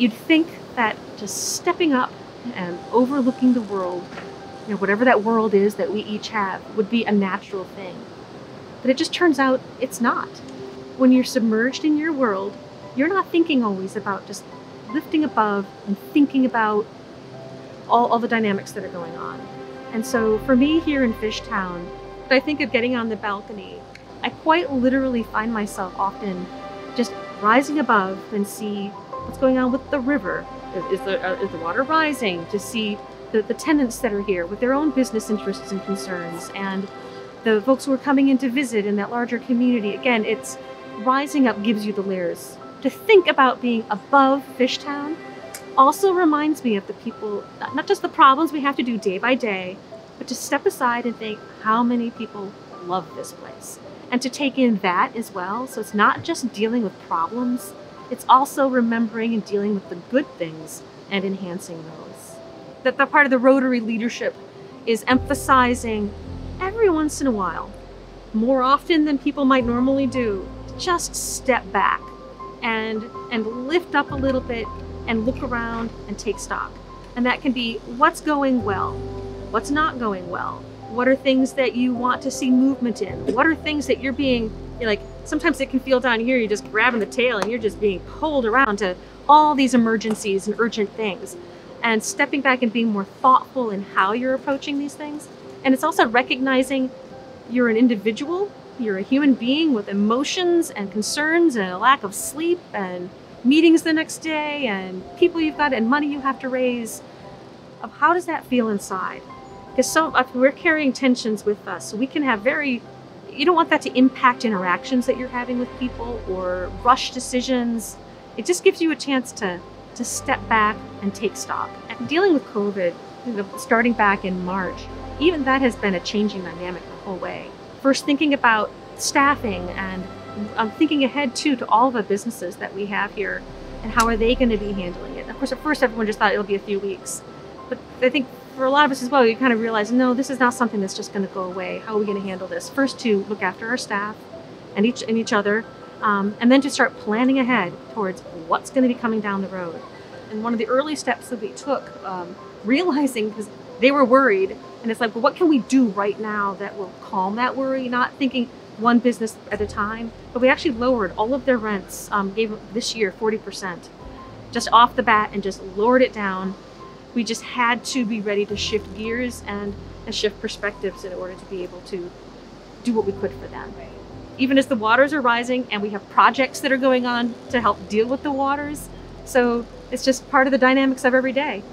you'd think that just stepping up and overlooking the world, you know, whatever that world is that we each have, would be a natural thing. But it just turns out it's not. When you're submerged in your world, you're not thinking always about just lifting above and thinking about all, all the dynamics that are going on. And so for me here in Fishtown, I think of getting on the balcony, I quite literally find myself often just rising above and see what's going on with the river. Is, the, uh, is the water rising? To see the, the tenants that are here with their own business interests and concerns and the folks who are coming in to visit in that larger community. Again, it's rising up gives you the layers. To think about being above Fishtown also reminds me of the people, not just the problems we have to do day by day, but to step aside and think how many people love this place. And to take in that as well. So it's not just dealing with problems, it's also remembering and dealing with the good things and enhancing those. That the part of the Rotary leadership is emphasizing every once in a while, more often than people might normally do, just step back and and lift up a little bit and look around and take stock. And that can be what's going well, what's not going well, what are things that you want to see movement in, what are things that you're being you're like sometimes it can feel down here you're just grabbing the tail and you're just being pulled around to all these emergencies and urgent things. And stepping back and being more thoughtful in how you're approaching these things. And it's also recognizing you're an individual you're a human being with emotions and concerns and a lack of sleep and meetings the next day and people you've got and money you have to raise. Of how does that feel inside? Because so uh, we're carrying tensions with us. So we can have very you don't want that to impact interactions that you're having with people or rush decisions. It just gives you a chance to to step back and take stock. And dealing with covid you know, starting back in march even that has been a changing dynamic the whole way. First thinking about staffing and I'm thinking ahead too to all of the businesses that we have here and how are they going to be handling it. Of course, at first everyone just thought it'll be a few weeks, but I think for a lot of us as well, you kind of realize no, this is not something that's just going to go away. How are we going to handle this? First, to look after our staff and each and each other, um, and then to start planning ahead towards what's going to be coming down the road. And one of the early steps that we took, um, realizing because they were worried, and it's like, well, what can we do right now that will calm that worry? Not thinking one business at a time, but we actually lowered all of their rents, um, gave this year 40%, just off the bat and just lowered it down. We just had to be ready to shift gears and, and shift perspectives in order to be able to do what we could for them. Even as the waters are rising and we have projects that are going on to help deal with the waters. So it's just part of the dynamics of every day.